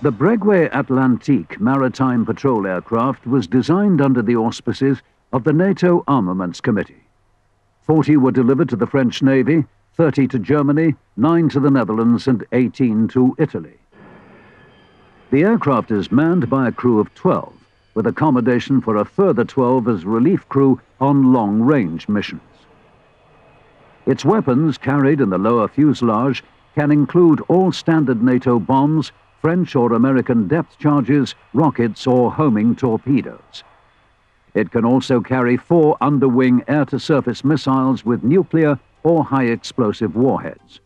The Breguet Atlantique maritime patrol aircraft was designed under the auspices of the NATO Armaments Committee. Forty were delivered to the French Navy, 30 to Germany, 9 to the Netherlands, and 18 to Italy. The aircraft is manned by a crew of 12, with accommodation for a further 12 as relief crew on long-range missions. Its weapons carried in the lower fuselage can include all standard NATO bombs, French or American depth charges, rockets or homing torpedoes. It can also carry four underwing air-to-surface missiles with nuclear or high explosive warheads.